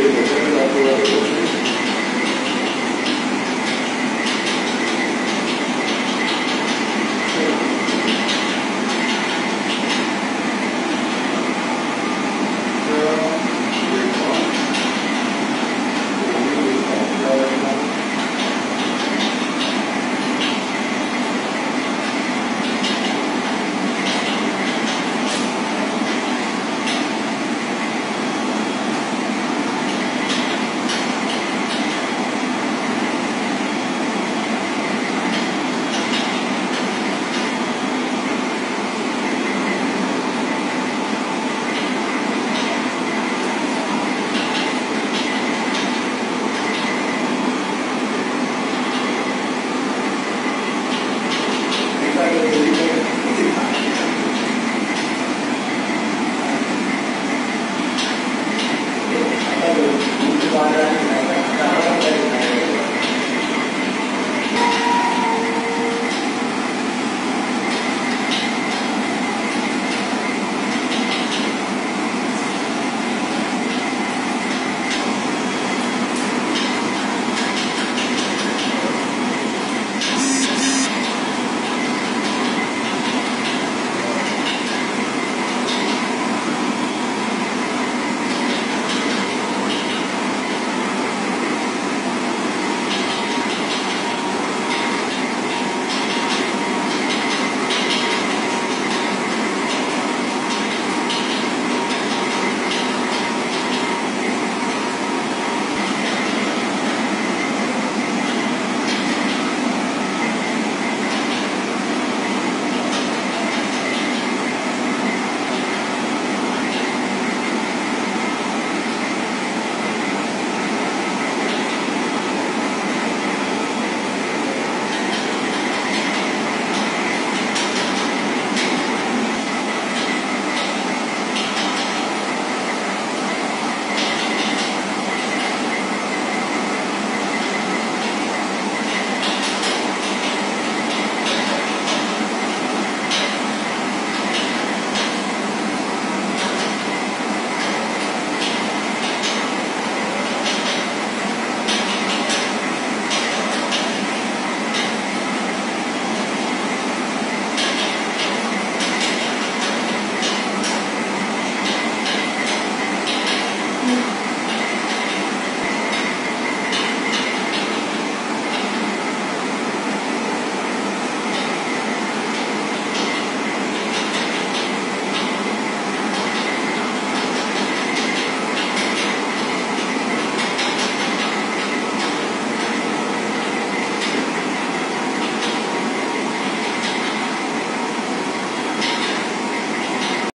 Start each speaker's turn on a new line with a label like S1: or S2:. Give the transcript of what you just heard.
S1: Gracias.